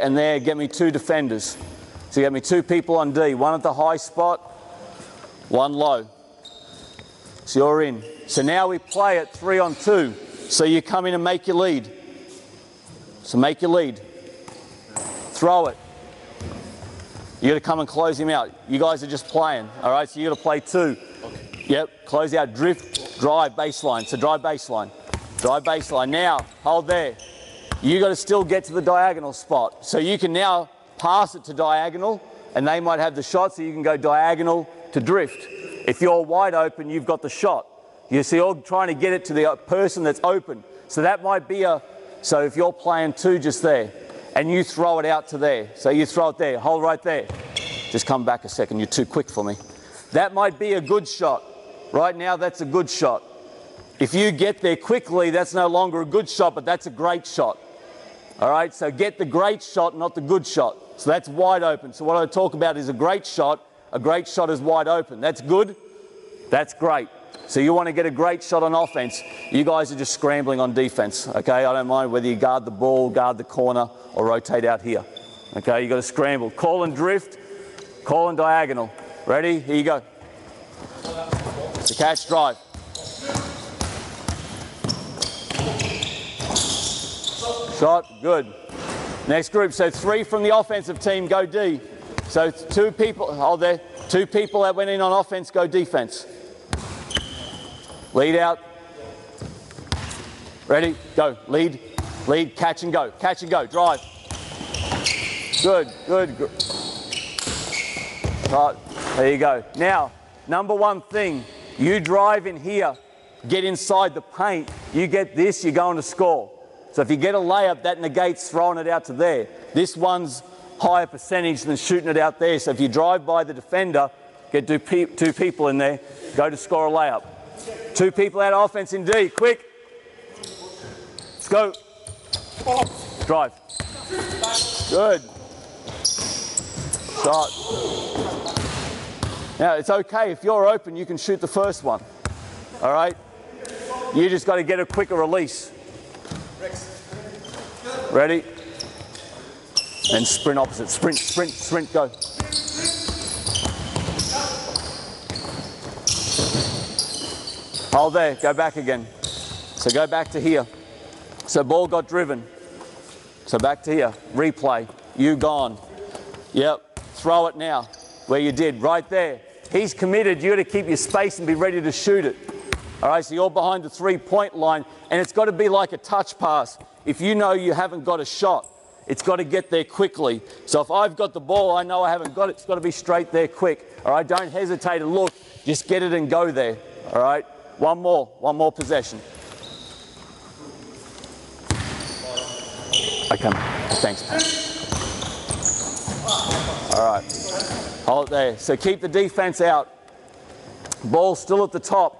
and there, get me two defenders. So you get me two people on D, one at the high spot, one low. So you're in. So now we play at three on two. So you come in and make your lead. So make your lead. Throw it. You got to come and close him out. You guys are just playing, all right? So you got to play two. Yep, close out, drift, drive, baseline. So drive baseline. Drive baseline. Now, hold there. You got to still get to the diagonal spot. So you can now pass it to diagonal, and they might have the shot, so you can go diagonal to drift. If you're wide open, you've got the shot. You see, you're trying to get it to the uh, person that's open. So that might be a, so if you're playing two just there, and you throw it out to there. So you throw it there, hold right there. Just come back a second, you're too quick for me. That might be a good shot. Right now, that's a good shot. If you get there quickly, that's no longer a good shot, but that's a great shot. All right, so get the great shot, not the good shot. So that's wide open. So what I talk about is a great shot. A great shot is wide open. That's good. That's great. So you want to get a great shot on offense. You guys are just scrambling on defense. Okay, I don't mind whether you guard the ball, guard the corner, or rotate out here. Okay, you got to scramble. Call and drift. Call and diagonal. Ready? Here you go. The catch drive. Shot, good. Next group, so three from the offensive team go D. So two people, hold there, two people that went in on offense go defense. Lead out. Ready, go, lead, lead, catch and go, catch and go, drive. Good, good, good. Right, there you go. Now, number one thing, you drive in here, get inside the paint, you get this, you're going to score. So if you get a layup, that negates throwing it out to there. This one's higher percentage than shooting it out there. So if you drive by the defender, get two, pe- two people in there, go to score a layup. Two people out of offense in D, quick. Let's go. Drive. Good. Shot. Now it's okay if you're open, you can shoot the first one. All right. You just got to get a quicker release. Ready? And sprint opposite. Sprint, sprint, sprint, go. Hold there, go back again. So go back to here. So ball got driven. So back to here. Replay. You gone. Yep. Throw it now. Where you did. Right there. He's committed. You got to keep your space and be ready to shoot it. All right, so you're behind the three point line, and it's got to be like a touch pass. If you know you haven't got a shot, it's got to get there quickly. So if I've got the ball, I know I haven't got it, it's got to be straight there quick. All right, don't hesitate to look, just get it and go there. All right, one more, one more possession. Okay, thanks. All right, hold it there. So keep the defense out. Ball still at the top.